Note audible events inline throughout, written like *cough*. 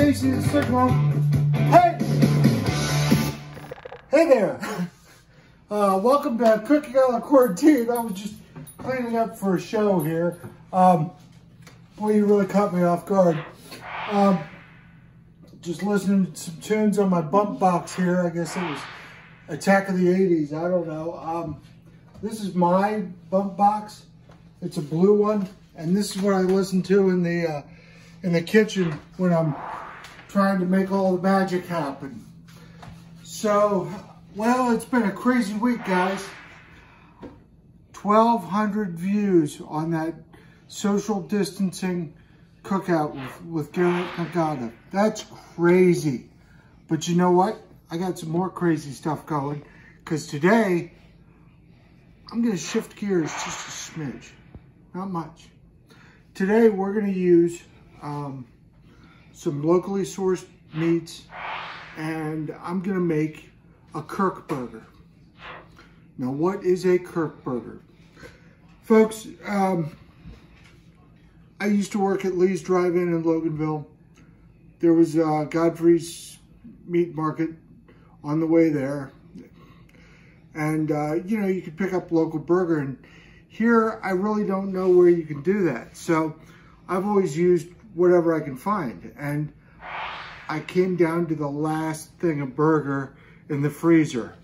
Stick Hey! Hey there! *laughs* Uh, welcome to Cooking on the Quarantine. I was just cleaning up for a show here. Um, boy, you really caught me off guard. Um, just listening to some tunes on my bump box here. I guess it was Attack of the 80s. I don't know. Um, this is my bump box. It's a blue one. And this is what I listen to in the, uh, in the kitchen when I'm trying to make all the magic happen. So, well, it's been a crazy week, guys. 1,200 views on that social distancing cookout with, with Garrett Nagata. That's crazy. But you know what? I got some more crazy stuff going because today I'm going to shift gears just a smidge. Not much. Today we're going to use um, some locally sourced meats and I'm to make a Kirk burger. Now what is a Kirk burger? Folks, um, I used to work at Lee's Drive-In in Loganville. There was uh, Godfrey's Meat Market on the way there. And, uh, you know, you could pick up local burger. And here, I really don't know where you can do that. So I've always used whatever I can find. And I came down to the last thing, a burger in the freezer.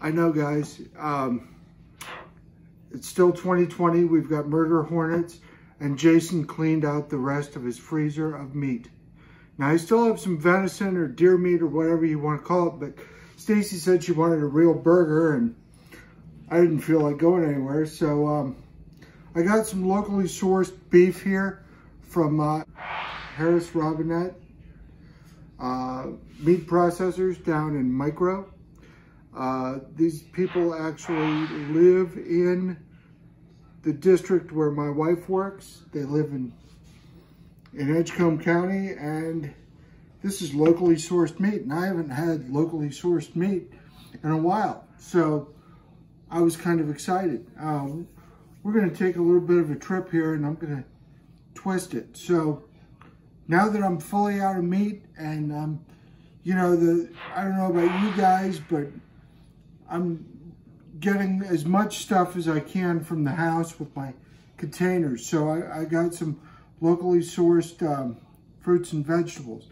I know, guys. Um, it's still 2020. We've got murder hornets and Jason cleaned out the rest of his freezer of meat. Now, I still have some venison or deer meat or whatever you want to call it, but Stacy said she wanted a real burger, and I didn't feel like going anywhere, so um, I got some locally sourced beef here from uh, Harris Robinette uh, meat processors down in Micro. Uh, these people actually live in the district where my wife works. They live in, in Edgecombe County and this is locally sourced meat and I haven't had locally sourced meat in a while. So I was kind of excited. Uh, we're gonna take a little bit of a trip here and I'm gonna twist it. So now that I'm fully out of meat and um, you know, the I don't know about you guys, but I'm getting as much stuff as I can from the house with my containers. So I, I got some locally sourced um, fruits and vegetables.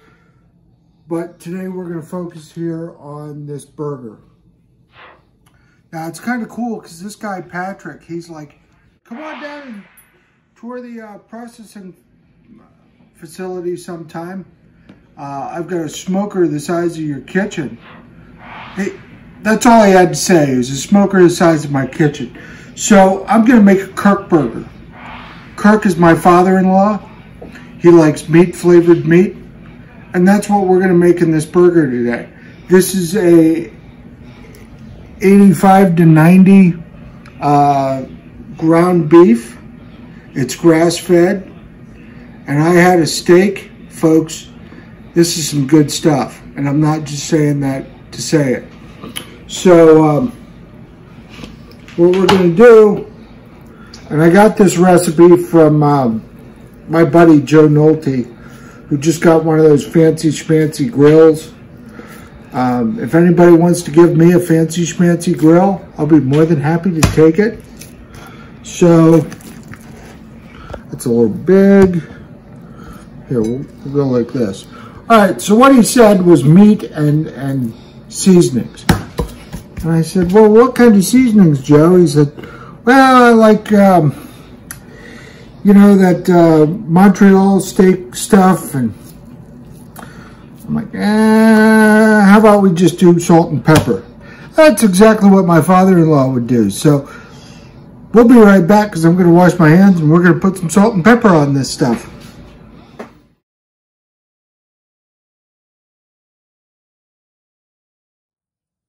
But today we're going to focus here on this burger. Now it's kind of cool because this guy Patrick, he's like, come on down tour the uh, processing facility sometime. Uh, I've got a smoker the size of your kitchen. Hey, that's all I had to say. Was a smoker the size of my kitchen. So I'm going to make a Kirk burger. Kirk is my father-in-law. He likes meat, flavored meat. And that's what we're going to make in this burger today. This is a 85 to 90 uh, ground beef. It's grass-fed. And I had a steak, folks. This is some good stuff. And I'm not just saying that to say it. So um, what we're going to do, and I got this recipe from um, my buddy Joe Nolte, who just got one of those fancy schmancy grills. Um, if anybody wants to give me a fancy schmancy grill, I'll be more than happy to take it. So, it's a little big. Here, we'll, go like this. All right, so what he said was meat and, and seasonings. And I said, well, what kind of seasonings, Joe? He said, well, I like, um, you know, that uh, Montreal steak stuff. And I'm like, eh, how about we just do salt and pepper? That's exactly what my father-in-law would do. So we'll be right back because I'm going to wash my hands and we're going to put some salt and pepper on this stuff.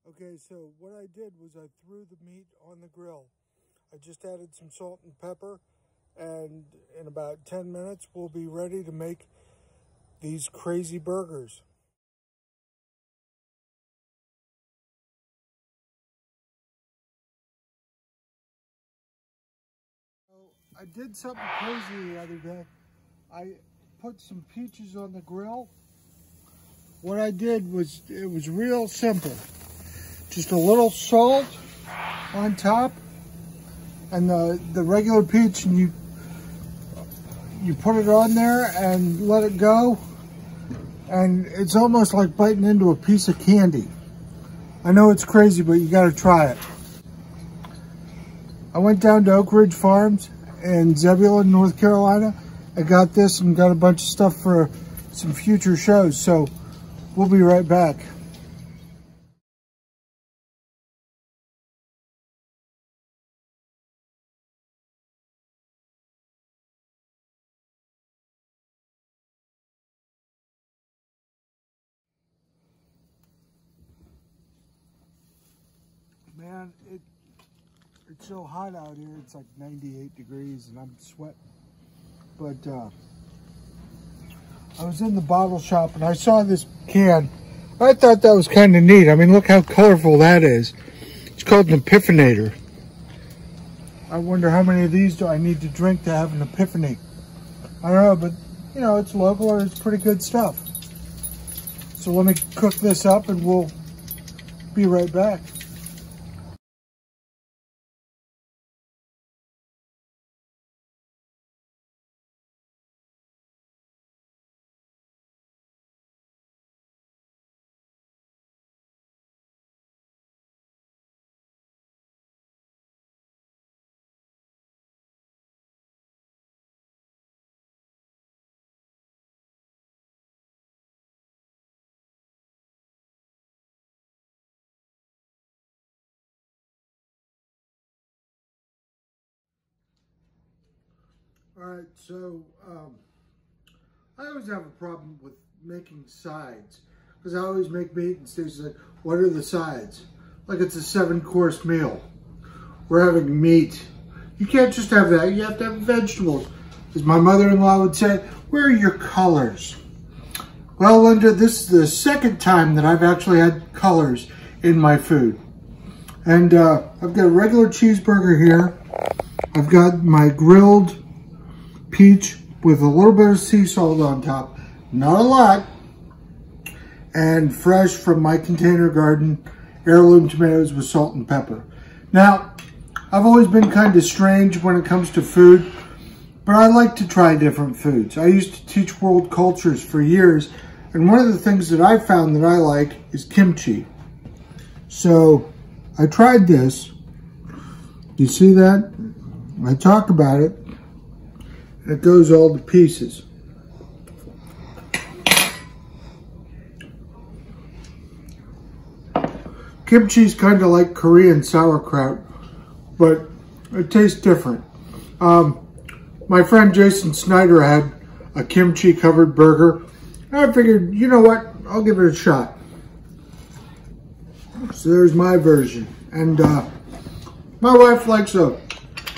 Okay, so what I did was I threw the meat on the grill. I just added some salt and pepper, and in about 10 minutes, we'll be ready to make these crazy burgers. I did something crazy the other day. I put some peaches on the grill. What I did was, it was real simple. Just a little salt on top and the, the regular peach and you you put it on there and let it go and it's almost like biting into a piece of candy. I know it's crazy, but you gotta try it. I went down to Oak Ridge Farms in Zebulon, North Carolina. I got this and got a bunch of stuff for some future shows. So we'll be right back. Man, it it's so hot out here. It's like 98 degrees and I'm sweating. But uh, I was in the bottle shop and I saw this can. I thought that was kind of neat. I mean, look how colorful that is. It's called an epiphanator. I wonder how many of these do I need to drink to have an epiphany. I don't know, but you know, it's local or it's pretty good stuff. So let me cook this up and we'll be right back. All right, so um, I always have a problem with making sides because I always make meat and Stacey's like, what are the sides? Like it's a seven course meal. We're having meat. You can't just have that, you have to have vegetables. As my mother-in-law would say, where are your colors? Well, Linda, this is the second time that I've actually had colors in my food. And uh, I've got a regular cheeseburger here. I've got my grilled peach with a little bit of sea salt on top. Not a lot. And fresh from my container garden, heirloom tomatoes with salt and pepper. Now, I've always been kind of strange when it comes to food, but I like to try different foods. I used to teach world cultures for years, and one of the things that I found that I like is kimchi. So I tried this. You see that? I talk about it it goes all to pieces. Kimchi is kind of like Korean sauerkraut, but it tastes different. Um, my friend Jason Snyder had a kimchi covered burger. I figured, you know what, I'll give it a shot. So there's my version. And uh, my wife likes a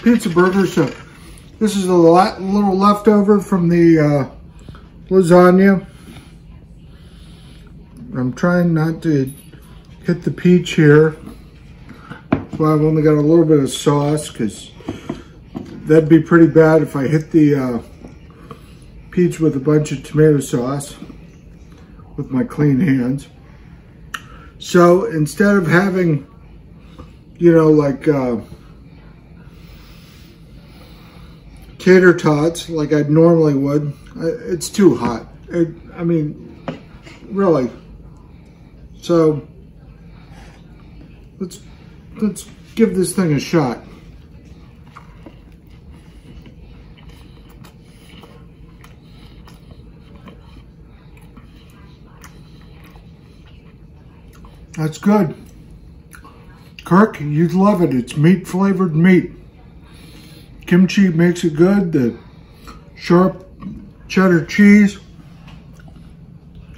pizza burger, so this is a little leftover from the uh, lasagna. I'm trying not to hit the peach here. So I've only got a little bit of sauce because that'd be pretty bad if I hit the uh, peach with a bunch of tomato sauce with my clean hands. So instead of having, you know, like uh, tater tots like I normally would. It's too hot. It, I mean, really. So let's let's give this thing a shot. That's good. Kirk, you'd love it. It's meat flavored meat kimchi makes it good. The sharp cheddar cheese.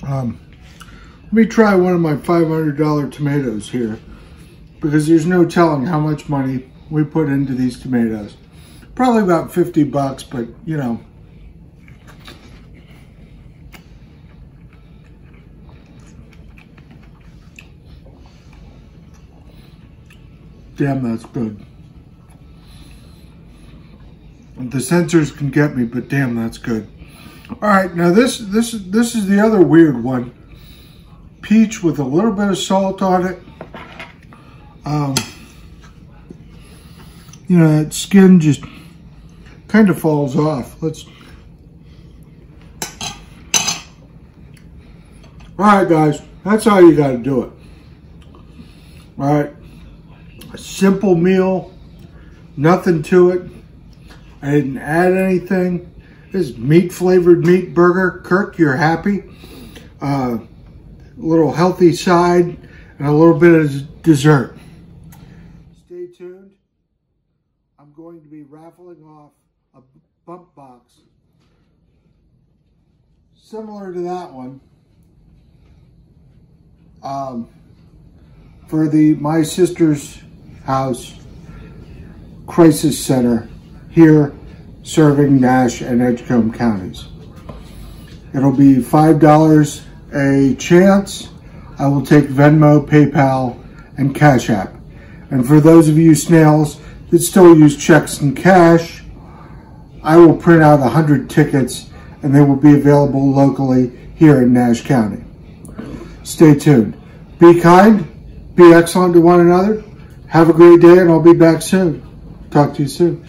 Um, let me try one of my $500 tomatoes here because there's no telling how much money we put into these tomatoes. Probably about 50 bucks, but you know. Damn, that's good. The censors can get me, but damn, that's good. All right, now this this this is the other weird one. Peach with a little bit of salt on it. Um, you know, that skin just kind of falls off. Let's. All right, guys, that's how you got to do it. All right, a simple meal, nothing to it. I didn't add anything. This meat flavored meat burger. Kirk, you're happy. Uh, a little healthy side and a little bit of dessert. Stay tuned. I'm going to be raffling off a bump box similar to that one um, for the My Sister's House Crisis Center here serving Nash and Edgecombe counties. It'll be $5 a chance. I will take Venmo, PayPal, and Cash App. And for those of you snails that still use checks and cash, I will print out 100 tickets and they will be available locally here in Nash County. Stay tuned. Be kind, be excellent to one another. Have a great day and I'll be back soon. Talk to you soon.